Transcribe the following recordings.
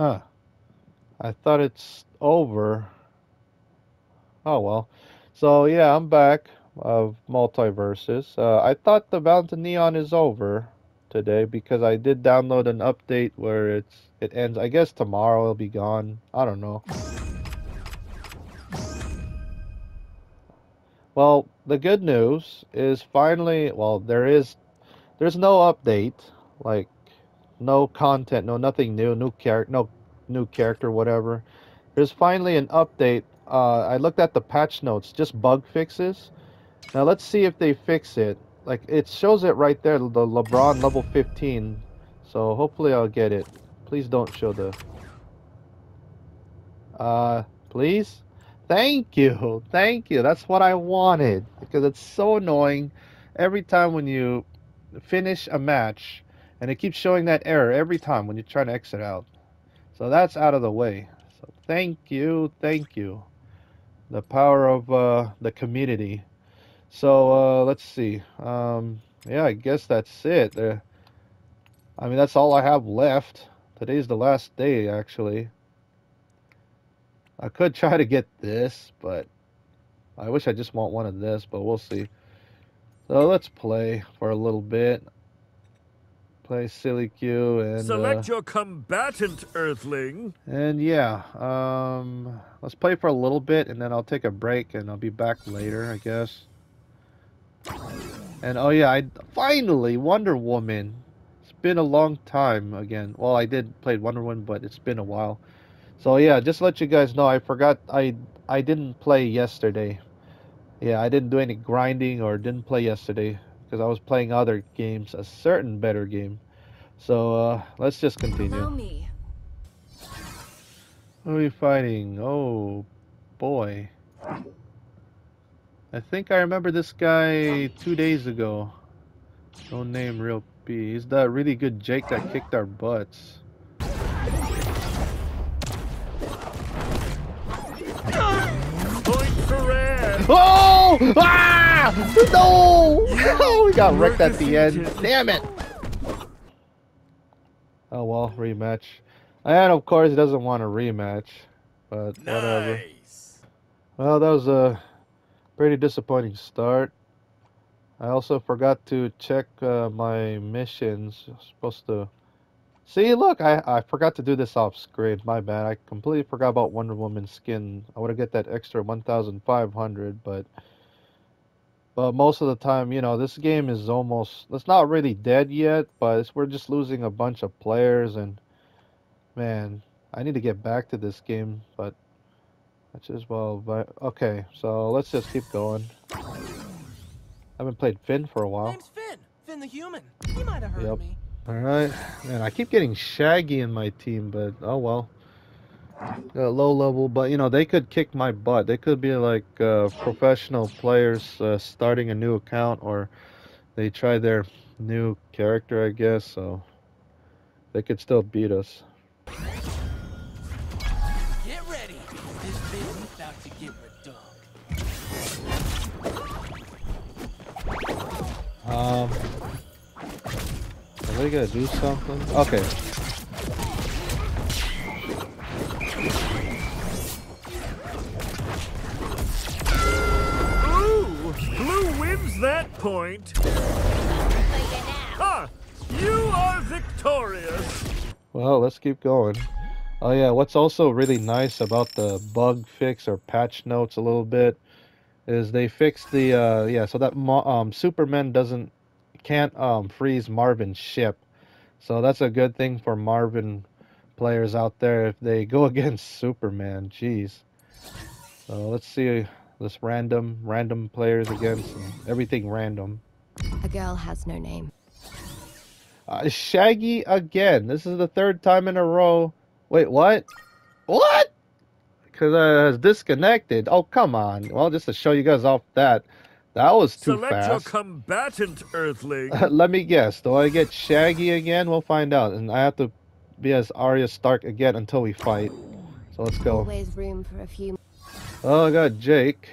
Huh. I thought it's over. Oh well. So yeah, I'm back of MultiVersus. Uh, I thought the Valentine Neon is over today because I did download an update where it's it ends. I guess tomorrow it'll be gone. I don't know. Well, the good news is finally, well, there is there's no update, like no content, no nothing new, new character, no new character, whatever. There's finally an update. Uh, I looked at the patch notes, just bug fixes. Now let's see if they fix it. Like it shows it right there, the LeBron level 15. So hopefully I'll get it. Please don't show the. Uh, please. Thank you, thank you. That's what I wanted because it's so annoying. Every time when you finish a match, and it keeps showing that error every time when you're trying to exit out. So that's out of the way. So thank you, thank you. The power of uh, the community. So uh, let's see. Um, yeah, I guess that's it. Uh, I mean, that's all I have left. Today's the last day, actually. I could try to get this, but I wish I just want one of this, but we'll see. So let's play for a little bit. Play silly Q and select uh, your combatant, Earthling. And yeah, um, let's play for a little bit, and then I'll take a break, and I'll be back later, I guess. And oh yeah, I finally Wonder Woman. It's been a long time again. Well, I did play Wonder Woman, but it's been a while. So yeah, just let you guys know, I forgot I I didn't play yesterday. Yeah, I didn't do any grinding or didn't play yesterday because I was playing other games, a certain better game. So uh, let's just continue. me. Who are we fighting? Oh boy. I think I remember this guy two days ago. No name real B. He's that really good Jake that kicked our butts. Point for red. Oh! Ah! No! Oh, we got wrecked at the end. Damn it! Oh well, rematch. And of course, he doesn't want a rematch. But whatever. Nice. Well, that was a pretty disappointing start. I also forgot to check uh, my missions. I was supposed to see. Look, I I forgot to do this off screen. My bad. I completely forgot about Wonder Woman skin. I would have get that extra 1,500, but but most of the time, you know, this game is almost. It's not really dead yet, but it's, we're just losing a bunch of players, and man, I need to get back to this game, but. That's as well, but okay, so let's just keep going. I haven't played Finn for a while. Name's Finn. Finn the human. He might have heard Yep. me. Alright, man, I keep getting Shaggy in my team, but oh well. Got low level, but you know, they could kick my butt. They could be like uh, professional players uh, starting a new account, or they try their new character, I guess, so they could still beat us. Get ready. This baby's about to get. Um, are they gonna do something? Okay. Point. Ha! You are victorious. Well, let's keep going. Oh yeah, what's also really nice about the bug fix or patch notes a little bit is they fixed the uh yeah, so that um Superman doesn't can't um freeze Marvin's ship. So that's a good thing for Marvin players out there if they go against Superman. Jeez. So let's see this random random players against and everything random. A girl has no name. Uh, Shaggy again. This is the third time in a row. Wait, what? What? Because I was disconnected. Oh, come on. Well, just to show you guys off that. That was too Select your combatant, Earthling. Let me guess. Do I get Shaggy again? We'll find out. And I have to be as Arya Stark again until we fight. So let's go. Always room for a few. Oh, I got Jake.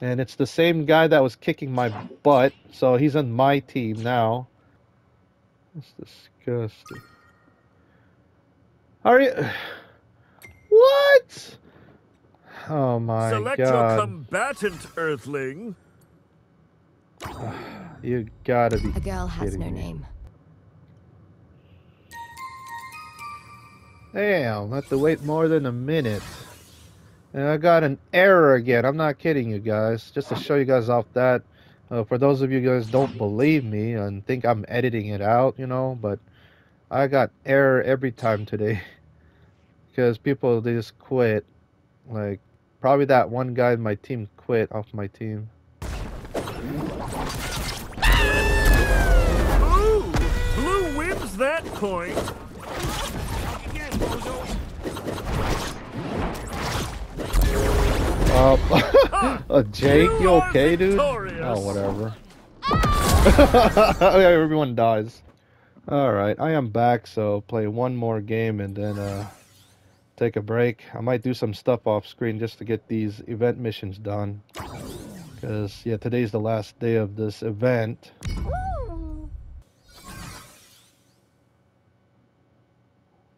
And it's the same guy that was kicking my butt, so he's on my team now. That's disgusting. Are you? What? Oh my Select your combatant, Earthling. You gotta be A girl has kidding no me. name. Damn, I have to wait more than a minute. And I got an error again. I'm not kidding you guys. Just to show you guys off that. Uh, for those of you guys don't believe me and think I'm editing it out, you know, but I got error every time today. because people, they just quit. Like, probably that one guy in my team quit off my team. Ooh, blue wins that point. Uh, uh, Jake, You you okay, dude? victorious. Oh, whatever. okay, everyone dies. Alright, I am back, so play one more game and then uh, take a break. I might do some stuff off screen just to get these event missions done. Because, yeah, today's the last day of this event.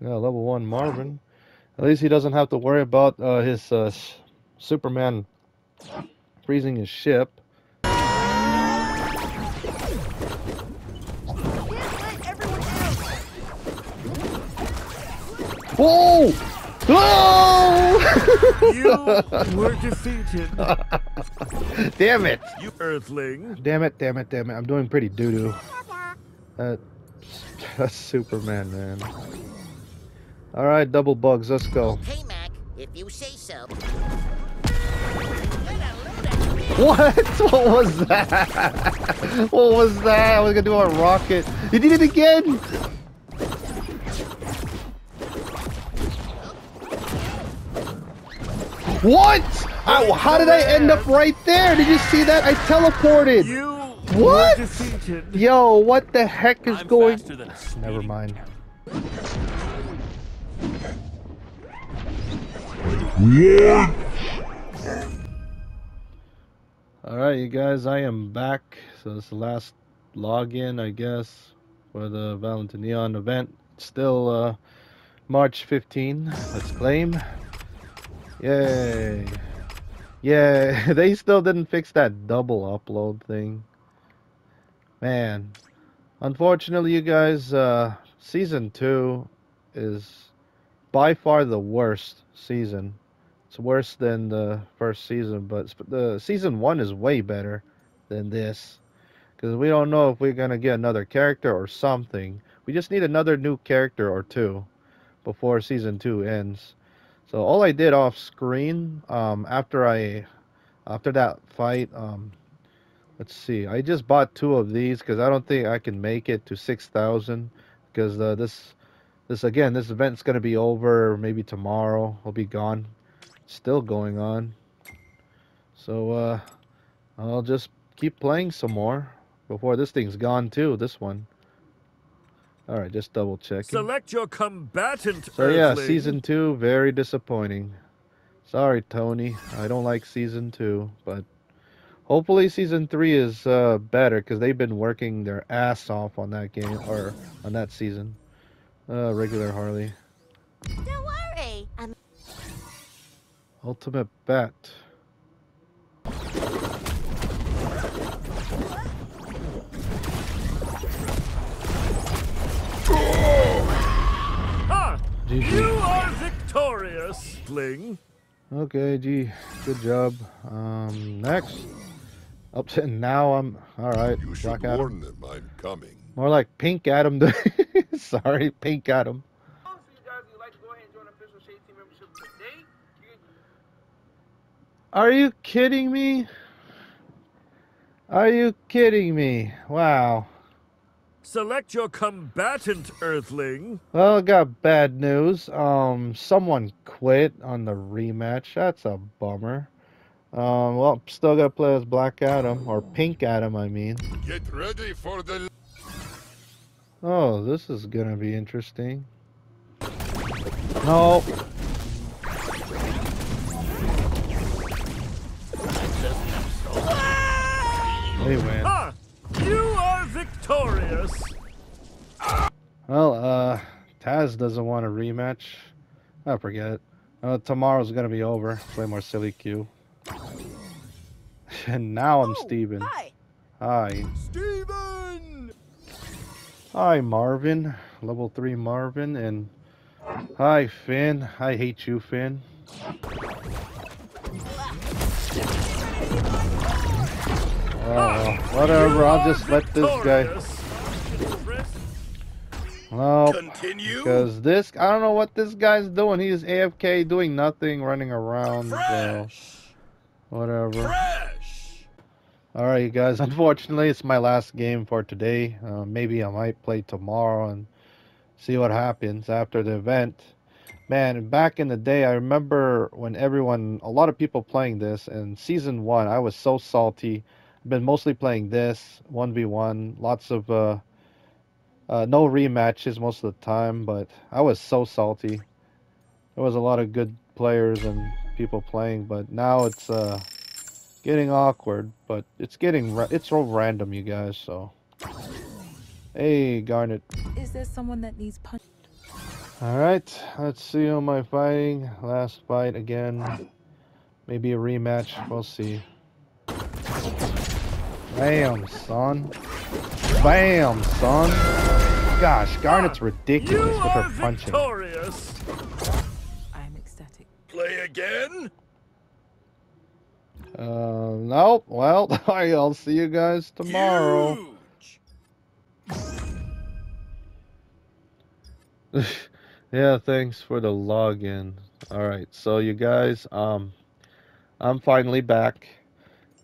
Yeah, level 1 Marvin. At least he doesn't have to worry about uh, his uh, Superman freezing his ship. Whoa! Whoa! You were defeated, damn it! you Earthling. Damn it, damn it, damn it. I'm doing pretty doo doo. That, that's Superman, man. Alright, double bugs, let's go. Okay, Mac, if you say so. What? What was that? What was that? I was gonna do a rocket. You did it again! What? Ow, how did I end up right there? Did you see that? I teleported. You What? Yo, what the heck is I'm going? faster than a Mind. Alright, you guys, I am back. So it's the last login, I guess, for the Valentinion event. Still uh, March 15. Let's claim. Yay. Yeah, they still didn't fix that double upload thing. Man. Unfortunately, you guys, uh, season 2 is by far the worst season. It's worse than the first season, but the season one is way better than this because we don't know if we're gonna get another character or something. We just need another new character or two before season two ends. So all I did off screen, um, after I, after that fight, um, let's see, I just bought two of these because I don't think I can make it to six thousand because uh, this, this again, this event's gonna be over maybe tomorrow. I'll be gone still going on. So uh I'll just keep playing some more before this thing's gone too, this one. Alright, just double check. Select your combatant, So yeah, season two, very disappointing. Sorry, Tony. I don't like season two, but hopefully season three is uh, better because they've been working their ass off on that game or on that season. Uh, regular Harley, Don't worry. I'm ultimate bat. Ha! GG. You are victorious, Earthling. Okay, gee, good job. Um, next. Up to now, I'm all right. You should Black Adam. warn them I'm coming. More like Pink Adam. Sorry, Pink Adam. Are you kidding me? Are you kidding me? Wow. Select your combatant, Earthling. Well, I got bad news. Um, someone quit on the rematch. That's a bummer. Um, well, still gotta play as Black Adam or Pink Adam. I mean. Get ready for the Oh, this is gonna be interesting. No. They win. Ha! You are victorious. Well, uh, Taz doesn't want a rematch. I forget. Uh, tomorrow's gonna be over. Play more silly Q. and now I'm Oh, Steven. Hi. Hi. Steven! Hi, Marvin. Level 3 Marvin. And hi, Finn. I hate you, Finn. Oh, whatever. I'll just let this guy. No, because this. I don't know what this guy's doing. He's AFK, doing nothing, running around. So, whatever. Fresh. All right, you guys. Unfortunately, it's my last game for today. Uh, maybe I might play tomorrow and see what happens after the event. Man, back in the day, I remember when everyone, a lot of people playing this. In season one, I was so salty. I've been mostly playing this one v one. Lots of uh, uh, no rematches most of the time, but I was so salty. There was a lot of good players and people playing, but now it's uh getting awkward, but it's getting it's all random, you guys. So, hey, Garnet. Is there someone that needs punch? All right, let's see who am I fighting. Last fight again. Maybe a rematch. We'll see. Bam, son. Bam, son. Gosh, Garnet's You ridiculous with her punching. victorious. I am ecstatic. Play again. Uh, nope. Well, I'll see you guys tomorrow. Yeah, thanks for the login. All right, so you guys, um, I'm finally back.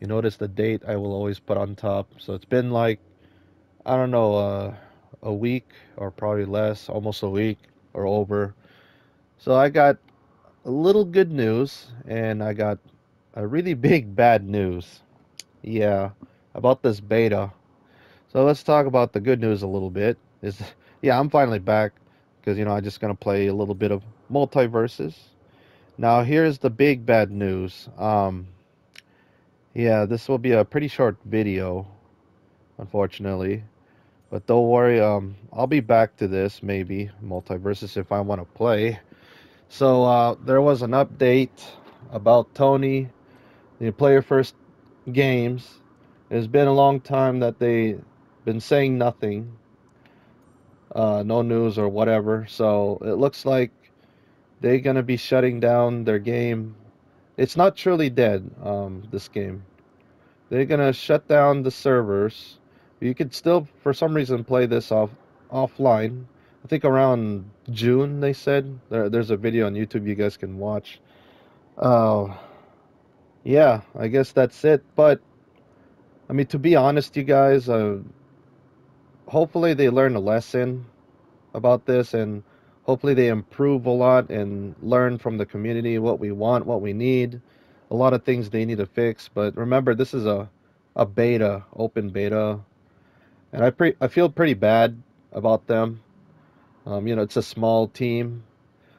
You notice the date I will always put on top. So it's been like, I don't know, uh, a week or probably less, almost a week or over. So I got a little good news and I got a really big bad news. Yeah, about this beta. So let's talk about the good news a little bit. Is yeah, I'm finally back because you know I'm just gonna play a little bit of MultiVersus. Now here's the big bad news. Um, yeah, this will be a pretty short video, unfortunately, but don't worry. Um, I'll be back to this maybe MultiVersus if I want to play. So uh, there was an update about Tony, the player first games. It's been a long time that they've been saying nothing uh, no news or whatever. So it looks like they're gonna be shutting down their game. It's not truly dead. Um, this game, they're gonna shut down the servers. You could still, for some reason, play this off offline. I think around June they said. There, there's a video on YouTube you guys can watch. Uh, yeah, I guess that's it. But I mean, to be honest, you guys, uh, hopefully they learn a lesson about this and hopefully they improve a lot and learn from the community what we want what we need. A lot of things they need to fix but remember this is a a beta open beta. And i pre- i feel pretty bad about them. Um, you know it's a small team.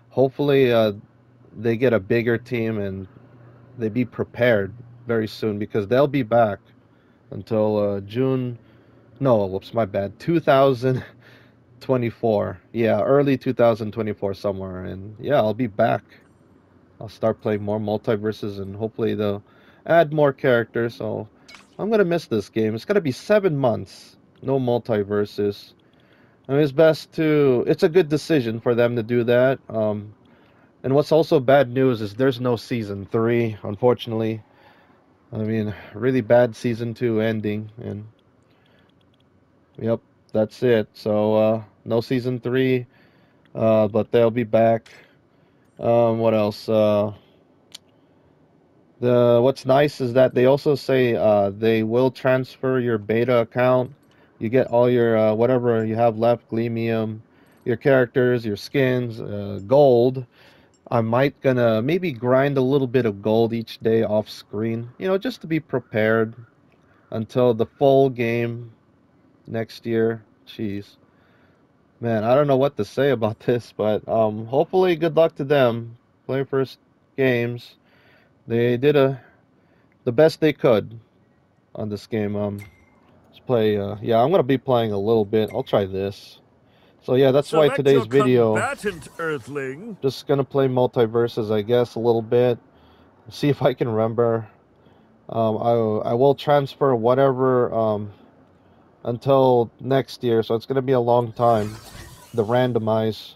Hopefully uh, they get a bigger team and they be prepared very soon because they'll be back until uh, june no, whoops, my bad. 2024. Yeah, early 2024 somewhere. And yeah, I'll be back. I'll start playing more MultiVersus and hopefully they'll add more characters. So I'm gonna miss this game. It's gonna be seven months. No MultiVersus. I mean, it's best to. It's a good decision for them to do that. Um, and what's also bad news is there's no season three, unfortunately. I mean, really bad season two ending, and Yep, that's it. So uh, no season three, uh, but they'll be back. Um, what else? Uh, the what's nice is that they also say uh, they will transfer your beta account. You get all your uh, whatever you have left, Gleamium, your characters, your skins, uh, gold. I might gonna maybe grind a little bit of gold each day off screen, you know, just to be prepared until the full game next year. Jeez. Man, I don't know what to say about this, but um, hopefully, good luck to them. Play first games. They did a the best they could on this game. Um, let's play. Uh, yeah, I'm gonna be playing a little bit. I'll try this. So yeah, that's why today's video Earthling. just gonna play MultiVersus, I guess, a little bit. See if I can remember. Um, I I will transfer whatever um, until next year, so it's gonna be a long time. The randomize.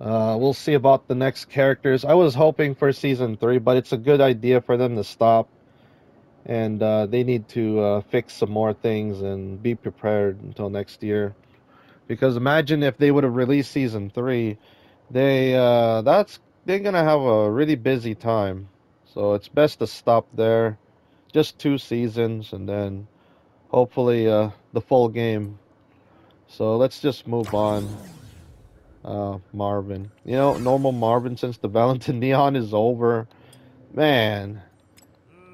Uh, we'll see about the next characters. I was hoping for season three, but it's a good idea for them to stop, and uh, they need to uh, fix some more things and be prepared until next year. Because imagine if they would have released season three, they uh, that's they're gonna have a really busy time. So it's best to stop there, just two seasons, and then hopefully uh, the full game. So let's just move on. Uh, Marvin, you know, normal Marvin since the Valentine Neon is over, man.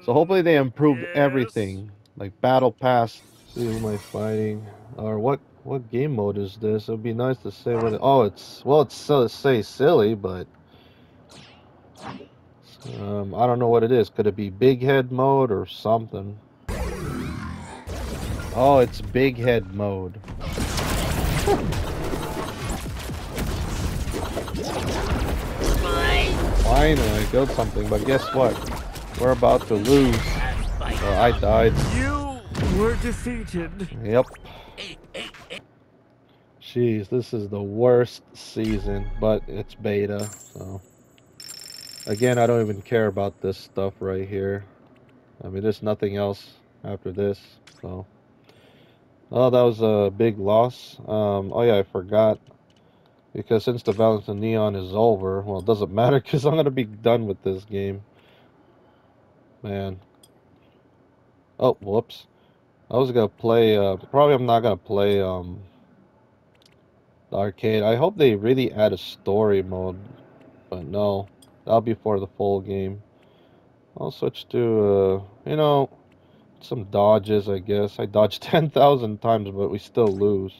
So hopefully they improved Yes. everything, like Battle Pass. See who am I fighting, or what? What game mode is this? It'd be nice to say what. It, oh, it's well, it's so say silly, but um, I don't know what it is. Could it be big head mode or something? Oh, it's big head mode. Finally, I killed something, but guess what? We're about to lose. Well, I died. You were defeated. Yep. Jeez, this is the worst season, but it's beta, so. Again, I don't even care about this stuff right here. I mean, there's nothing else after this, so. Oh, that was a big loss. Um, oh yeah, I forgot. Because since the Valentine Neon is over, well, it doesn't matter because I'm going to be done with this game. Man. Oh, whoops. I was gonna play, uh, probably I'm not gonna play, um, the arcade. I hope they really add a story mode, but no, that'll be for the full game. I'll switch to, uh, you know, some dodges, I guess. I dodged 10,000 times, but we still lose.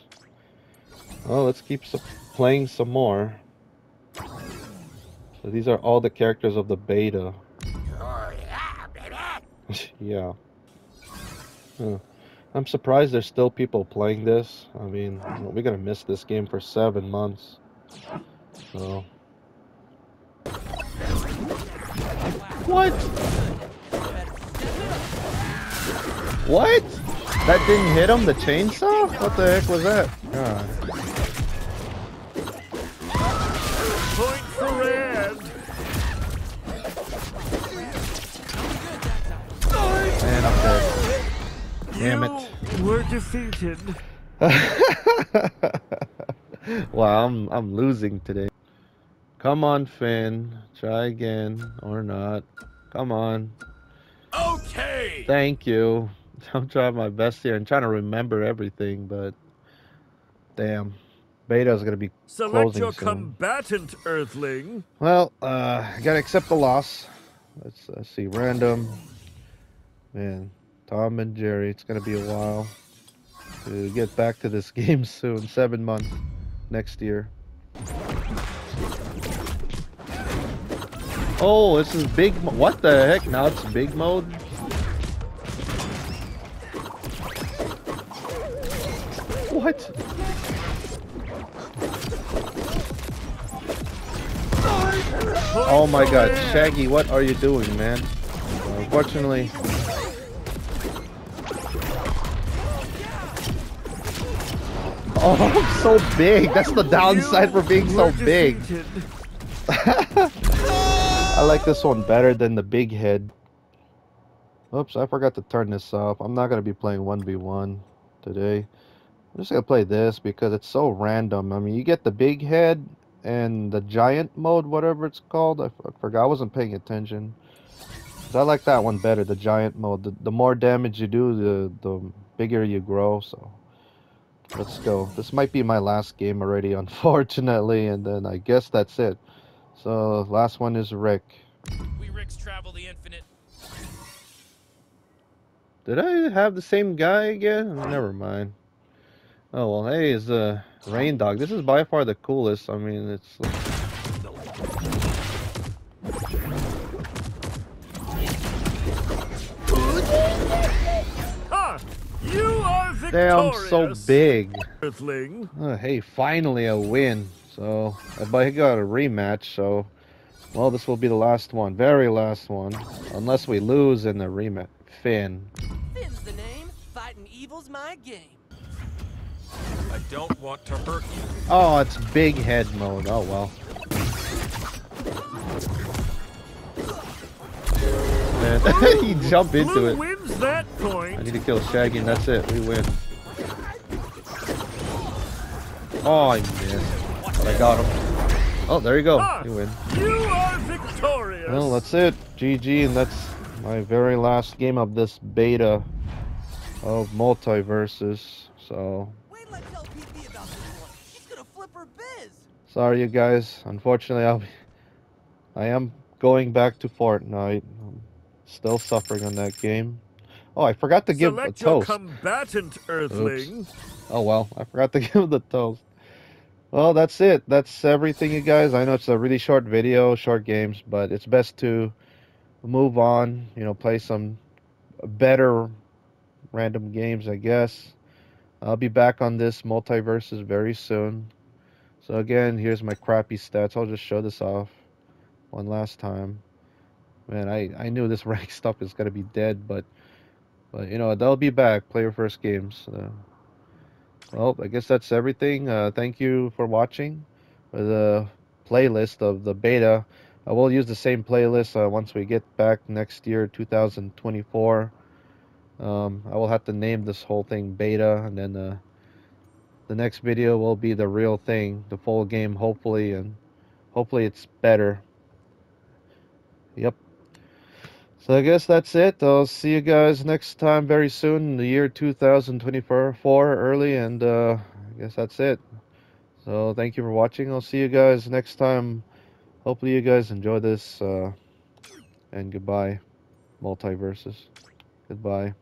Well, let's keep some, playing some more. So these are all the characters of the beta. Oh, yeah, yeah. Huh. I'm surprised there's still people playing this. I mean, we're gonna miss this game for seven months. So. What? What? That didn't hit him, the chainsaw? What the heck was that? God. Point for red. Man, I'm dead. Damn you were defeated. wow, I'm I'm losing today. Come on, Finn. Try again or not. Come on. Okay. Thank you. I'm trying my best here and trying to remember everything, but damn, Beta is gonna be Select your soon. combatant, Earthling. Well, uh, I gotta accept the loss. Let's, let's see, random. Man, Tom and Jerry. It's gonna be a while to get back to this game soon. Seven months next year. Oh, this is big. What the heck? Now it's big mode. What? Oh my god, Shaggy, what are you doing, man? Unfortunately. Oh, I'm so big. That's the downside for being so big. I like this one better than the big head. Oops, I forgot to turn this off. I'm not going to be playing 1v1 today. I'm just going to play this because it's so random. I mean, you get the big head and the giant mode, whatever it's called. I, f- I forgot. I wasn't paying attention. I like that one better, the giant mode. The, the more damage you do, the, the bigger you grow. So let's go. This might be my last game already, unfortunately. And then I guess that's it. So last one is Rick. We Ricks travel the infinite. Did I have the same guy again? Oh, never mind. Oh well, hey, it's a Reindog. This is by far the coolest. I mean, it's. Ha! You are Damn, victorious. so big. Earthling. Uh, hey, finally a win. So, but he got a rematch. So, well, this will be the last one, very last one, unless we lose in the rematch. Finn. Finn's the name. Fighting evil's my game. I don't want to hurt you. Oh, it's big head mode. Oh well. Man, he jumped into Blue it. wins that I need to kill Shaggy and that's it. We win. Oh, I missed. But I got him. Oh, there you go. Ah, You win. You are victorious. Well, that's it. GG, and that's my very last game of this beta of MultiVersus. So, sorry you guys. Unfortunately, I'll be, I am going back to Fortnite. I'm still suffering on that game. Oh, I forgot to give a Select your combatant, Earthling. Oh well, I forgot to give the toast. Well, that's it. That's everything, you guys. I know it's a really short video, short games, but it's best to move on. You know, play some better random games, I guess. I'll be back on this MultiVersus very soon. So again, here's my crappy stats. I'll just show this off one last time. Man, I I knew this rank stuff is gonna be dead, but but you know they'll be back. Player first games. So. Well, I guess that's everything. Uh, thank you for watching the playlist of the beta. I will use the same playlist uh, once we get back next year, 2024. Um, I will have to name this whole thing beta, and then uh, the next video will be the real thing, the full game, hopefully, and hopefully it's better. Yep. So I guess that's it. I'll see you guys next time very soon in the year 2024 early and uh, I guess that's it. So thank you for watching. I'll see you guys next time. Hopefully you guys enjoy this uh, and goodbye MultiVersus. Goodbye.